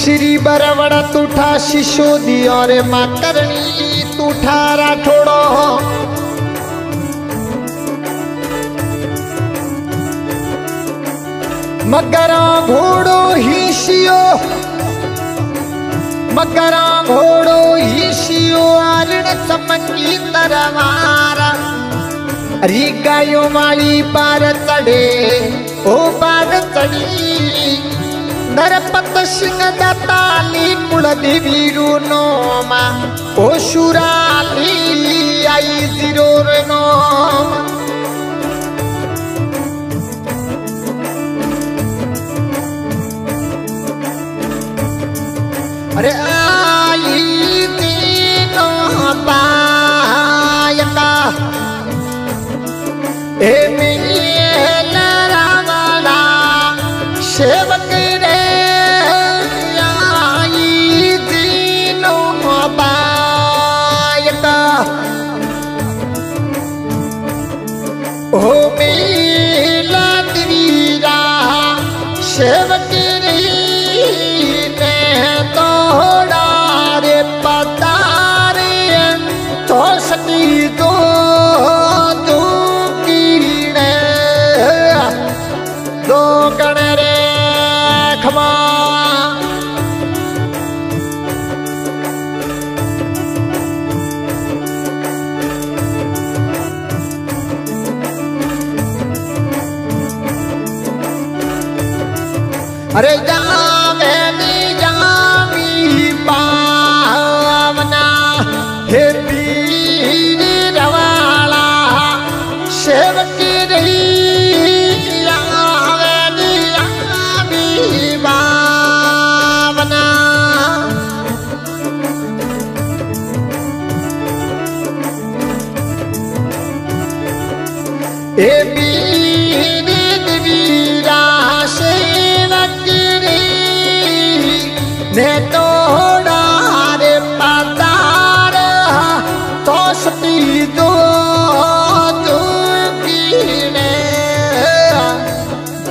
श्री बरवड़ तूठा शिशोदी और माँ तूठा राठोड़ो मगरा घोड़ो हिशियो मगरा घोड़ो हिशियो आरण चमकी तरवारा री गायो वाली पार चढ़े, ओ पार चढ़ी। नरपत सिंह दताली कुल देवी नोमा, ओ शुराली आई जिरोर नोमा। अरे आई तीनों पायका Amen. अरे जावे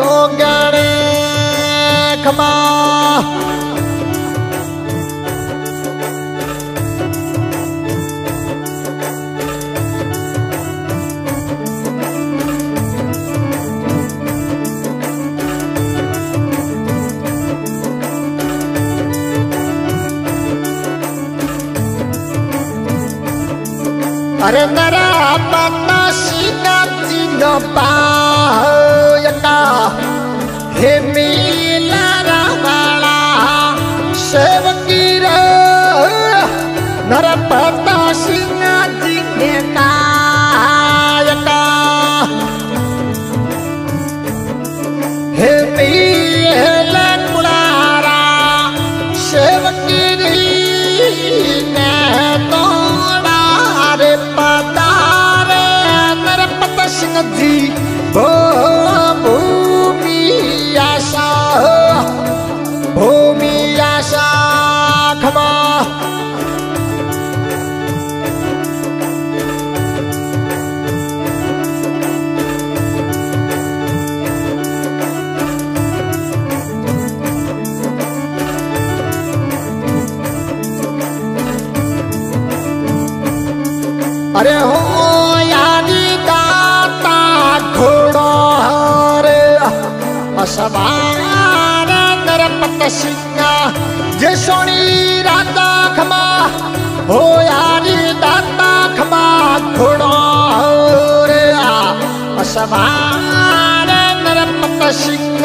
जो गणे खमा अरे नरा पन्ना सीना तीन नरपत सिंह जे सोनी राता खमा हो यानी दाता खमा घोड़ो हरे असबार नरपत सिंह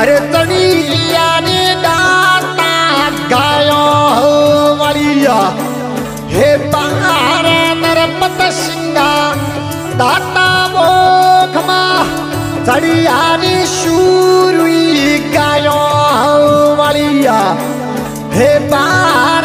अरे तनिया ने डाटा, गायो हो मरिया हे बाहर नरपत सिंगा दाता मोखमा चढ़िया ने शूरुई गायो हो मरिया हे बाहर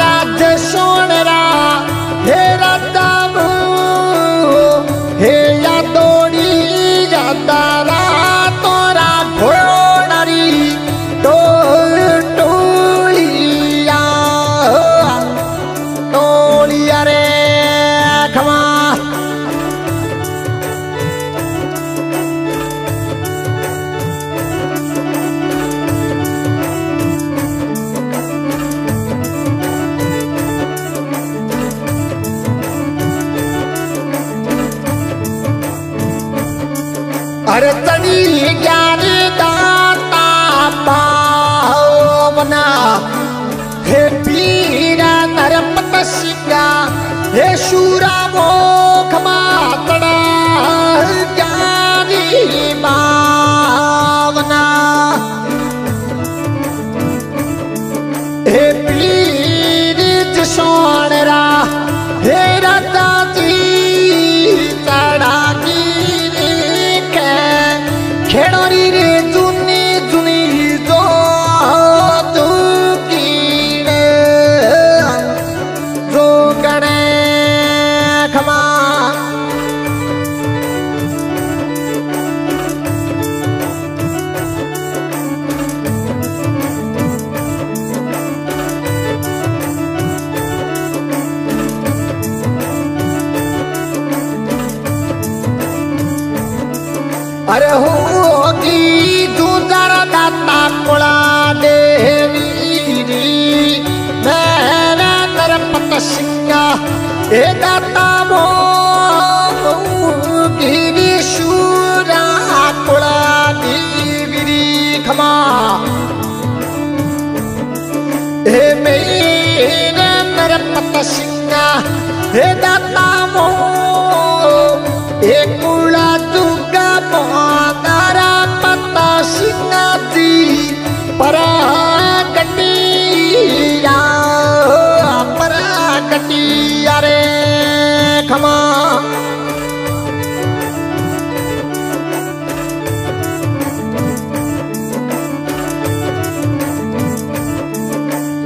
এ দাতা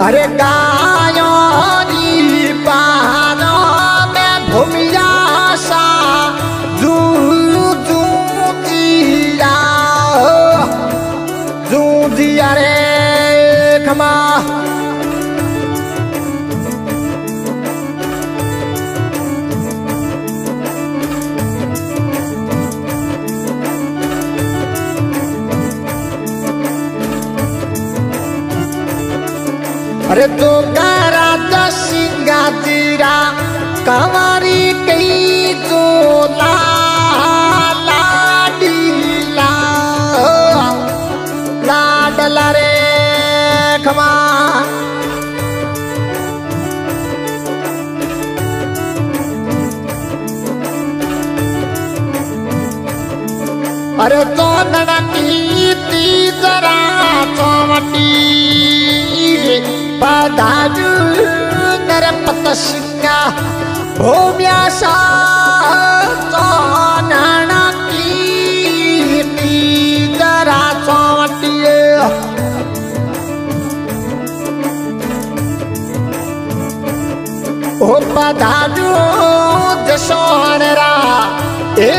अरे गा अरे तो कारा सिंगा जीरा कंवारी कई तो लाडीला लाडला रे, खमा। अरे तो नड़की ती जरा चौवटी। दाजू नर पता भाणा की न वटूरा हे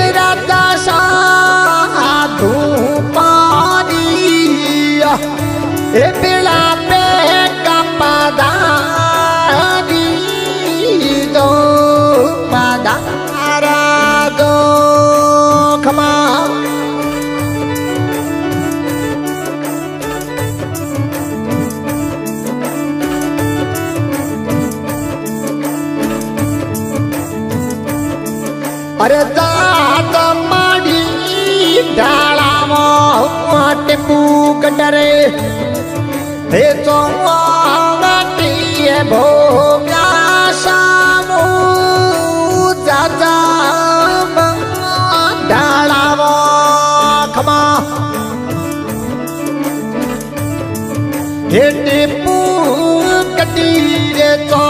अरे दाद माड़ी डालाम टेपू गडरे हे तो भो सामू दादा डालाम खमा हे टेपू कटीरे तो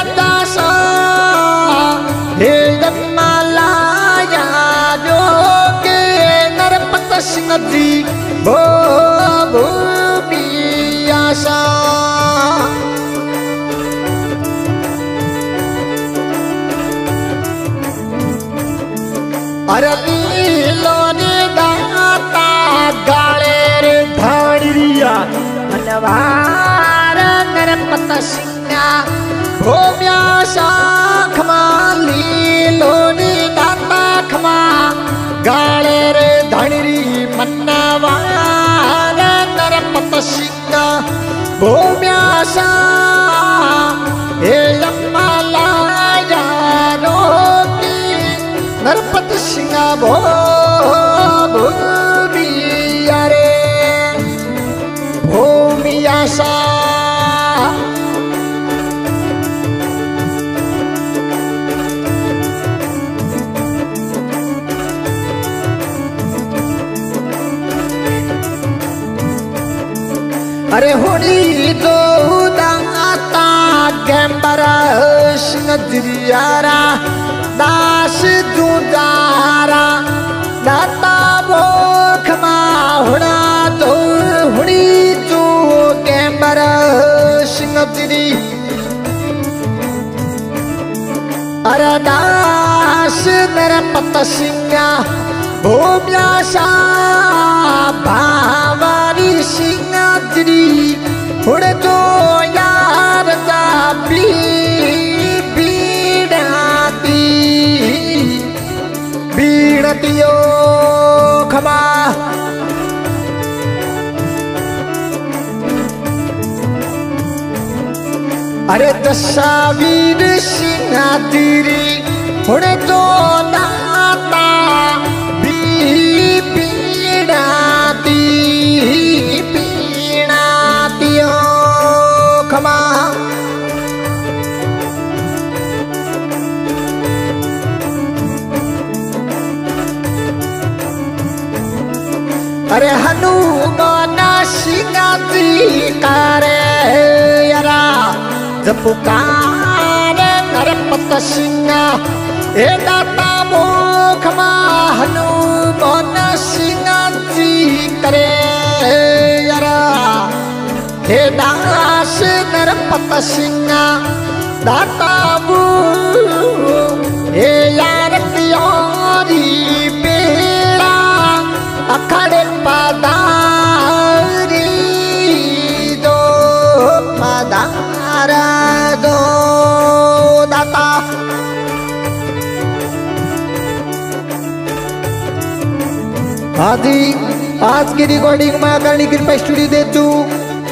जी भो भूमियासा अरे लीलो ने दाता गाले रे धाड़िया। मनवार नरपत सिंहा भूम्या अरे होड़ी दो दाता गैम्बर सिंह दिरियारा दास दुदारा, दाता भोख हुड़ा तो हुड़ी तू गैम्बर सिंह दिरी अरे दास मेरा पत सिंहा, भूम्या सा भावारी सिंहाद्री अरे दशावीर सिंहाद्री हुड़ तो नाता बी बीड़ाती बीड़ातियो खमा। अरे हनुमान सिंगाती करे यरा। पुकारे नरपत सिंह ए दाता मोख माहनु मन सिंह जी करे? यरा, हे दास नरपत सिंहा दाता आदि आज की रिकॉर्डिंग माँ करनी कृपा स्टूडियो देचू।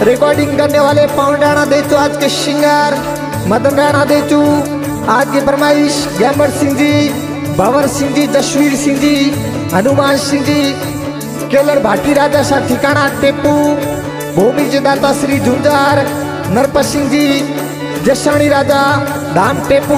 रिकॉर्डिंग करने वाले पवन राणा देचू, आज के सिंगर मदन राणा देचू। आज की फरमाइश गैमर सिंह जी भंवर सिंह जी जसवीर सिंह जी हनुमान सिंह जी केलर भाटी राजा सा ठिकाना टेपू भूमि जी दाता श्री झुंझार नरपत सिंह जी जसाणी राजा, धाम टेपू।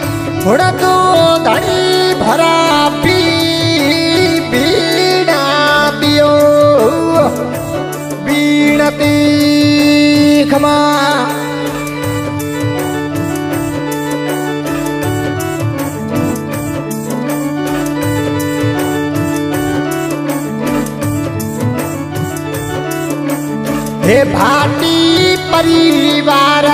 हुड़को धनी भरा पी बीणा दियो बीणती खमा। हे भाटी परिवार